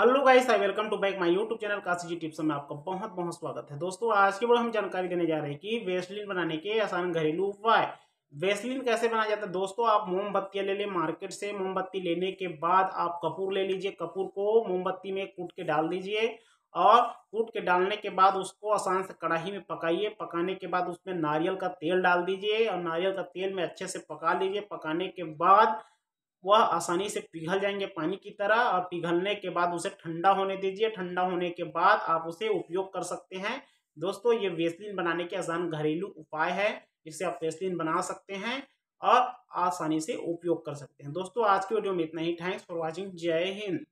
Hello guys I welcome to back my YouTube channel Kashi ji tips में आपका बहुत बहुत स्वागत है। दोस्तों, आज की वीडियो हम जानकारी देने जा रहे हैं कि वेस्लिन बनाने के आसान घरेलू उपाय। वेस्लिन कैसे बनाया जाता है? दोस्तों, आप मोमबत्तियाँ ले लें मार्केट से। मोमबत्ती लेने के बाद आप कपूर ले लीजिए। कपूर को मोमबत्ती में कूट के डाल दीजिए और कूट के डालने के बाद उसको आसान से कढ़ाई में पकाइए। पकाने के बाद उसमें नारियल का तेल डाल दीजिए और नारियल का तेल में अच्छे से पका लीजिए। पकाने के बाद वह आसानी से पिघल जाएँगे पानी की तरह और पिघलने के बाद उसे ठंडा होने दीजिए। ठंडा होने के बाद आप उसे उपयोग कर सकते हैं। दोस्तों, ये वेस्लिन बनाने के आसान घरेलू उपाय है इससे आप वेस्लिन बना सकते हैं और आसानी से उपयोग कर सकते हैं। दोस्तों, आज के वीडियो में इतना ही। Thanks for watching. जय हिंद।